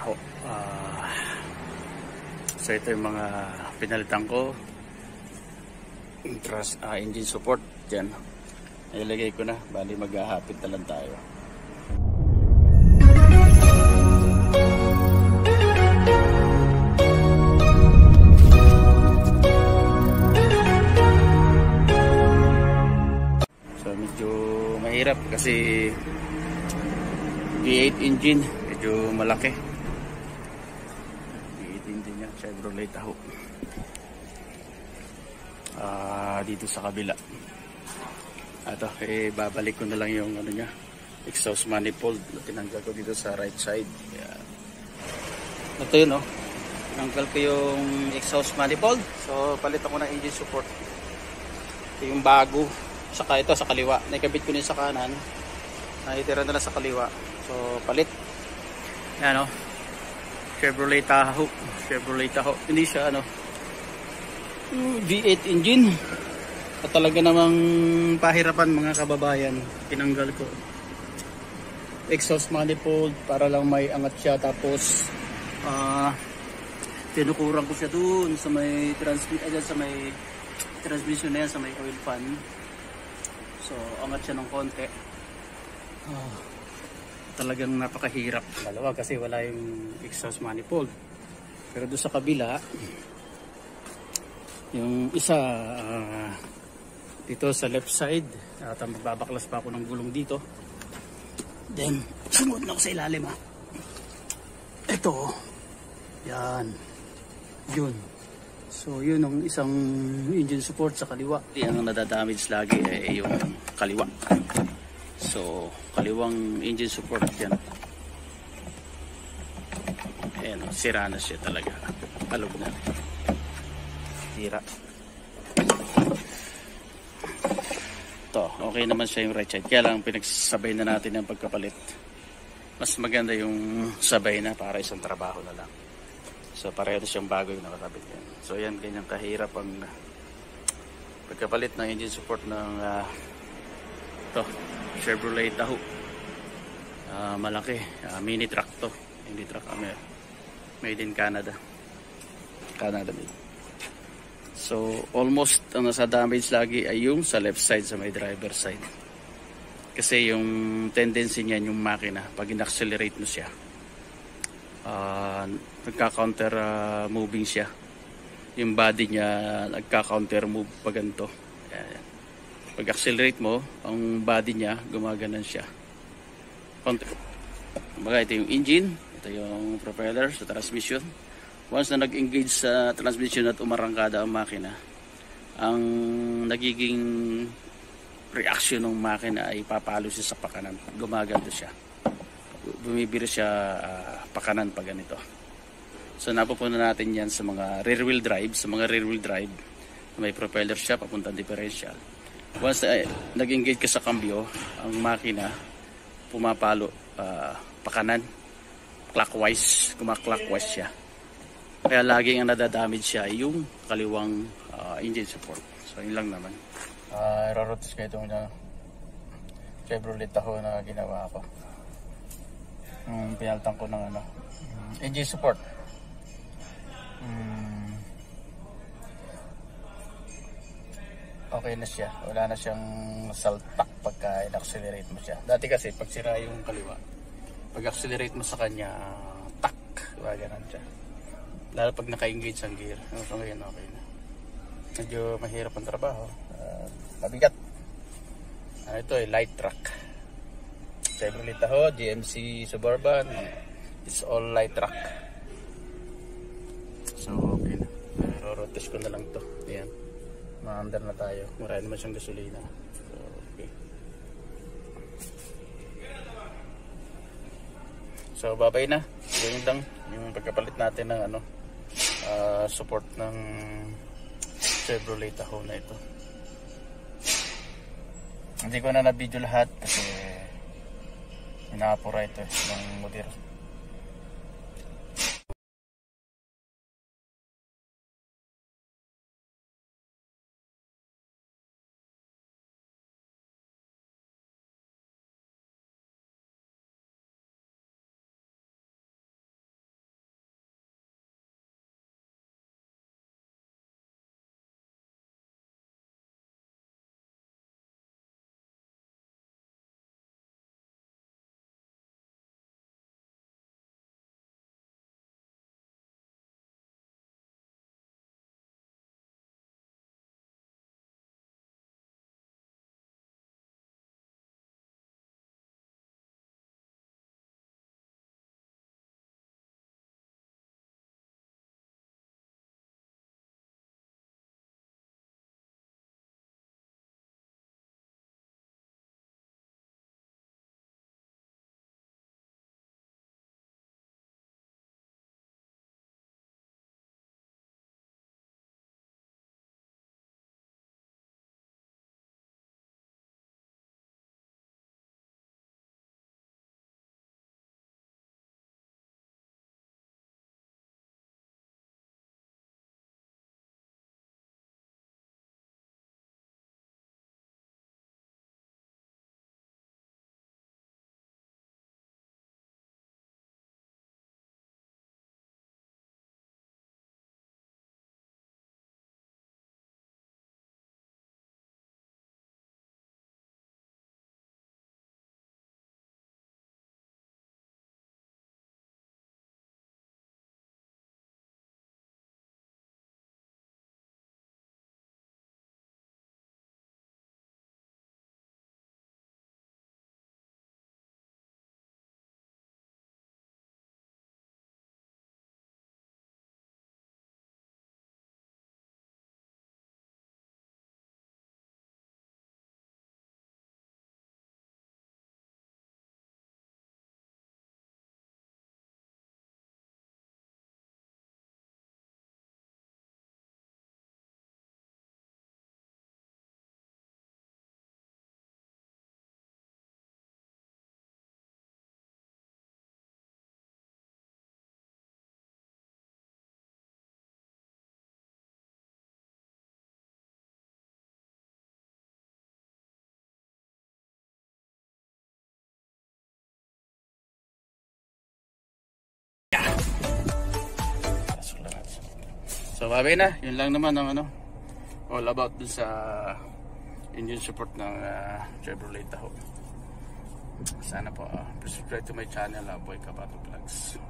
Ako, ah, so ito yung mga pinalitan ko. Trust, ah, engine support. Yan. Nilagay ko na. Bali maghahapit na lang tayo. So medyo mahirap kasi V8 engine, medyo malaki. V8 engine yan, Chevrolet Tahoe. Ah, dito sa kabila. Ato, eh babalik ko na lang yung ano niya, exhaust manifold na tinanggal ko dito sa right side. Yan. Ito yun, oh. Tinanggal ko yung exhaust manifold. So, palit ako ng engine support. Ito yung bago. Saka ito sa kaliwa. Naikabit ko na sa kanan. Nakitira na lang sa kaliwa. So, palit. Yan, oh. Chevrolet Tahoe. Chevrolet Tahoe. Hindi siya, ano, V8 engine. At talaga namang pahirapan mga kababayan. Tinanggal ko. Exhaust manifold para lang may angat siya. Tapos, ah, tinukurang ko siya dun sa may transmit, ayan sa may transmission na yan, sa may oil pan. So, angat siya ng konti. Ah, talagang napakahirap. Dalawa kasi wala yung exhaust manifold. Pero doon sa kabila, yung isa ah, dito sa left side at magbabaklas pa ako ng gulong dito. Then sunod na ako sa ilalim ha ito yan. Yun. So yun ang isang engine support sa kaliwa. Yan ang nadadamage lagi ay yung kaliwa so kaliwang engine support yan. Ayan o, sira na siya talaga. Alog na. Sira. To okay naman siya yung right side. Kaya lang pinagsabay na natin ang pagkapalit. Mas maganda yung sabay na para isang trabaho na lang. So pareho siyang bago yung nakakabit yan so yan ganyan kahirap ang pagkapalit ng engine support ng uh, to Chevrolet Tahoe uh, malaki uh, mini truck to mini truck uh, made in Canada Canada made So, almost ang nasa damage lagi ay yung sa left side, sa may driver side. Kasi yung tendency niyan, yung makina, pag in-accelerate mo siya, uh, nagka-counter uh, moving siya. Yung body niya, nagka-counter move pag ganito. Ayan. Pag accelerate mo, ang body niya, gumaganan siya. Counter. Baga, ito yung engine, ito yung propeller sa transmission once na nag-engage sa transmission at umarangkada ang makina, ang nagiging reaction ng makina ay papalo siya sa pakanan. Gumaganto siya. Bumibiro siya uh, pakanan pag ganito. So napupunan natin yan sa mga rear wheel drive. Sa mga rear wheel drive, may propeller siya papuntang differential. Once eh, nag-engage ka sa cambio, ang makina pumapalo uh, pakanan clockwise, kumaklockwise siya. Kaya laging ang nadadamage siya yung kaliwang uh, engine support. So yun lang naman. Uh, Rorotos ko itong uh, Chevrolet Tahoe na ginawa ko. Um, pinaltan ko ng ano, um, engine support. Um, okay na siya. Wala na siyang saltak pagka in-accelerate mo siya. Dati kasi pag sira yung kaliwa, pag accelerate mo sa kanya, tak, diba ganun siya. Lalo pag naka-engage ang gear. So ngayon okay na. Medyo mahirap ang trabaho. Uh, mabigat. Uh, ito ay light truck. Chevrolet Tahoe GMC Suburban. It's all light truck. So okay na. Rorotes ko na lang to. Ayan maandar na tayo. Marami naman siyang gasolina. So okay. So babay na. Yun lang. Yung pagkapalit natin ng ano uh, support ng Chevrolet Tahoe na ito. Hindi ko na na-video lahat kasi inaapura ito eh, ng motor So, babay na. Yun lang naman ang ano, all about dun sa engine support ng ah, Chevrolet Tahoe. Sana po, uh, subscribe to my channel, uh, Boy Kapato Vlogs.